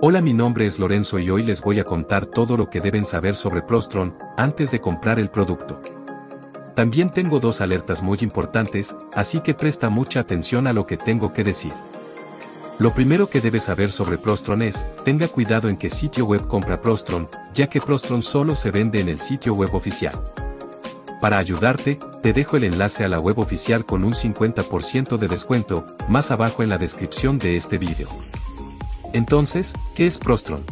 Hola mi nombre es Lorenzo y hoy les voy a contar todo lo que deben saber sobre Prostron antes de comprar el producto. También tengo dos alertas muy importantes, así que presta mucha atención a lo que tengo que decir. Lo primero que debes saber sobre Prostron es, tenga cuidado en qué sitio web compra Prostron, ya que Prostron solo se vende en el sitio web oficial. Para ayudarte, te dejo el enlace a la web oficial con un 50% de descuento, más abajo en la descripción de este vídeo. Entonces, ¿qué es Prostron?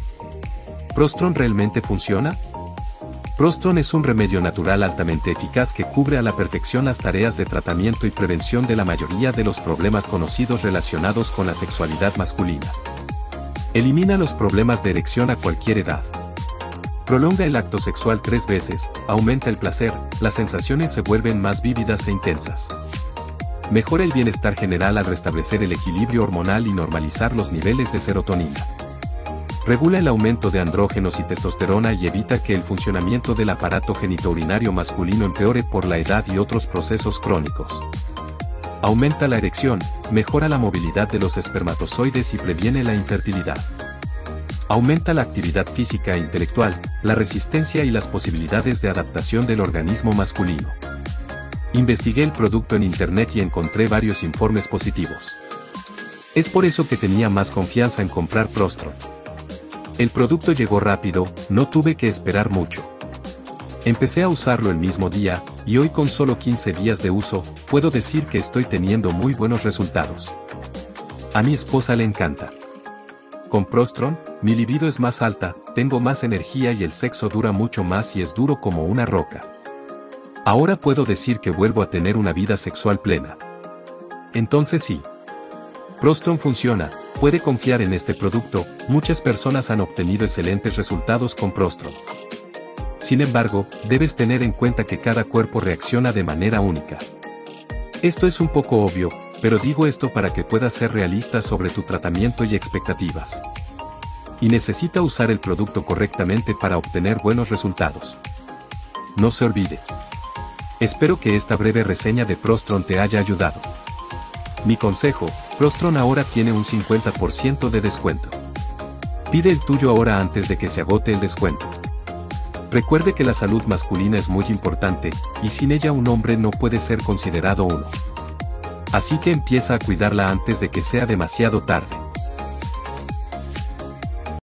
¿Prostron realmente funciona? Prostron es un remedio natural altamente eficaz que cubre a la perfección las tareas de tratamiento y prevención de la mayoría de los problemas conocidos relacionados con la sexualidad masculina. Elimina los problemas de erección a cualquier edad. Prolonga el acto sexual tres veces, aumenta el placer, las sensaciones se vuelven más vívidas e intensas. Mejora el bienestar general al restablecer el equilibrio hormonal y normalizar los niveles de serotonina. Regula el aumento de andrógenos y testosterona y evita que el funcionamiento del aparato genitourinario masculino empeore por la edad y otros procesos crónicos. Aumenta la erección, mejora la movilidad de los espermatozoides y previene la infertilidad. Aumenta la actividad física e intelectual, la resistencia y las posibilidades de adaptación del organismo masculino. Investigué el producto en internet y encontré varios informes positivos. Es por eso que tenía más confianza en comprar Prostron. El producto llegó rápido, no tuve que esperar mucho. Empecé a usarlo el mismo día, y hoy con solo 15 días de uso, puedo decir que estoy teniendo muy buenos resultados. A mi esposa le encanta. Con Prostron, mi libido es más alta, tengo más energía y el sexo dura mucho más y es duro como una roca. Ahora puedo decir que vuelvo a tener una vida sexual plena. Entonces sí. Prostron funciona, puede confiar en este producto, muchas personas han obtenido excelentes resultados con Prostron. Sin embargo, debes tener en cuenta que cada cuerpo reacciona de manera única. Esto es un poco obvio, pero digo esto para que puedas ser realista sobre tu tratamiento y expectativas. Y necesita usar el producto correctamente para obtener buenos resultados. No se olvide. Espero que esta breve reseña de Prostron te haya ayudado. Mi consejo, Prostron ahora tiene un 50% de descuento. Pide el tuyo ahora antes de que se agote el descuento. Recuerde que la salud masculina es muy importante, y sin ella un hombre no puede ser considerado uno. Así que empieza a cuidarla antes de que sea demasiado tarde.